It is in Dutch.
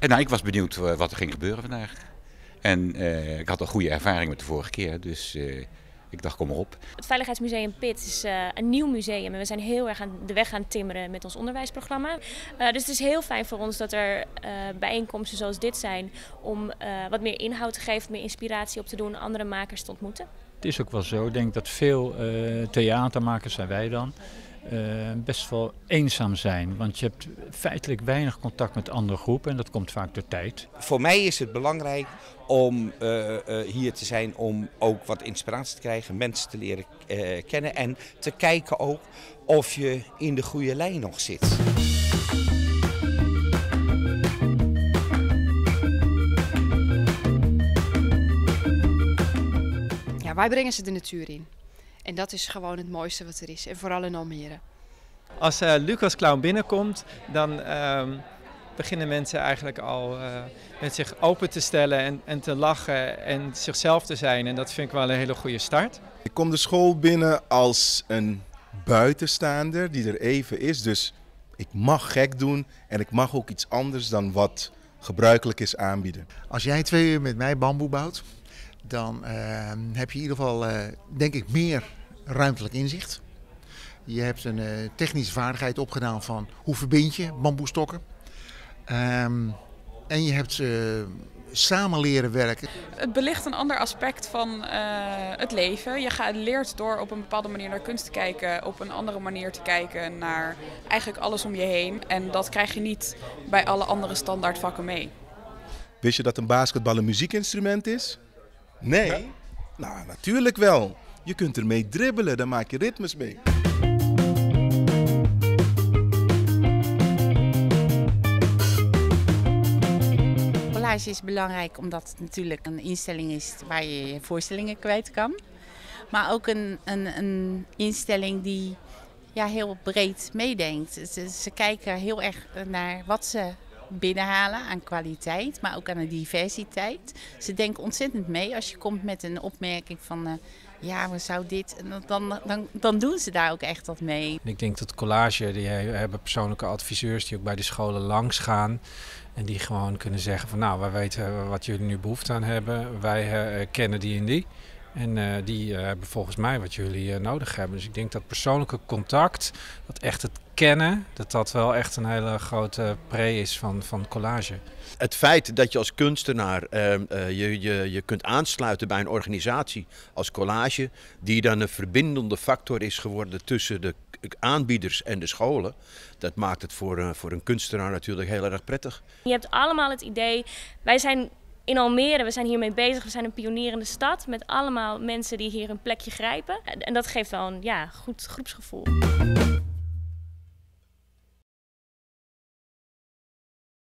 En nou, ik was benieuwd eh, wat er ging gebeuren vandaag. En eh, ik had een goede ervaring met de vorige keer, dus eh, ik dacht kom maar op. Het Veiligheidsmuseum Pit is uh, een nieuw museum en we zijn heel erg aan de weg gaan timmeren met ons onderwijsprogramma. Uh, dus het is heel fijn voor ons dat er uh, bijeenkomsten zoals dit zijn om wat meer inhoud te geven, meer inspiratie op te doen, andere makers te ontmoeten. Het is ook wel zo, ik denk dat veel theatermakers, zijn wij dan, uh, best wel eenzaam zijn. Want je hebt feitelijk weinig contact met andere groepen en dat komt vaak door tijd. Voor mij is het belangrijk om uh, uh, hier te zijn om ook wat inspiratie te krijgen, mensen te leren kennen en te kijken ook of je in de goede lijn nog zit. Ja, wij brengen ze de natuur in. En dat is gewoon het mooiste wat er is. En vooral in Almere. Als uh, Lucas Clown binnenkomt, dan uh, beginnen mensen eigenlijk al uh, met zich open te stellen en, en, te lachen en zichzelf te zijn. En dat vind ik wel een hele goede start. Ik kom de school binnen als een buitenstaander die er even is. Dus ik mag gek doen en ik mag ook iets anders dan wat gebruikelijk is aanbieden. Als jij twee uur met mij bamboe bouwt, dan uh, heb je in ieder geval, uh, denk ik, meer ruimtelijk inzicht. Je hebt een uh, technische vaardigheid opgedaan van hoe verbind je bamboestokken. Um, en je hebt samen leren werken. Het belicht een ander aspect van het leven. Je gaat, leert door op een bepaalde manier naar kunst te kijken, op een andere manier te kijken naar eigenlijk alles om je heen. En dat krijg je niet bij alle andere standaardvakken mee. Wist je dat een basketbal een muziekinstrument is? Nee? Ja. Nou, natuurlijk wel. Je kunt ermee dribbelen, dan maak je ritmes mee. Collage is belangrijk omdat het natuurlijk een instelling is waar je je voorstellingen kwijt kan. Maar ook een, een, een instelling die ja, heel breed meedenkt. Ze, ze kijken heel erg naar wat ze binnenhalen aan kwaliteit, maar ook aan de diversiteit. Ze denken ontzettend mee als je komt met een opmerking van. Uh, ja, we zou dit. Dan, dan, dan doen ze daar ook echt wat mee. Ik denk dat collage, die hebben persoonlijke adviseurs die ook bij de scholen langs gaan. En die gewoon kunnen zeggen van nou, wij weten wat jullie nu behoefte aan hebben. Wij uh, kennen die en die. En uh, die hebben volgens mij wat jullie nodig hebben. Dus ik denk dat persoonlijke contact, dat echt het kennen, dat dat wel echt een hele grote pre is van, van collage. Het feit dat je als kunstenaar ehm, je, je, je kunt aansluiten bij een organisatie als collage, die dan een verbindende factor is geworden tussen de aanbieders en de scholen, dat maakt het voor, voor een kunstenaar natuurlijk heel erg prettig. Je hebt allemaal het idee, wij zijn in Almere, we zijn hiermee bezig. We zijn een pionierende stad met allemaal mensen die hier een plekje grijpen. En dat geeft wel een ja, goed groepsgevoel.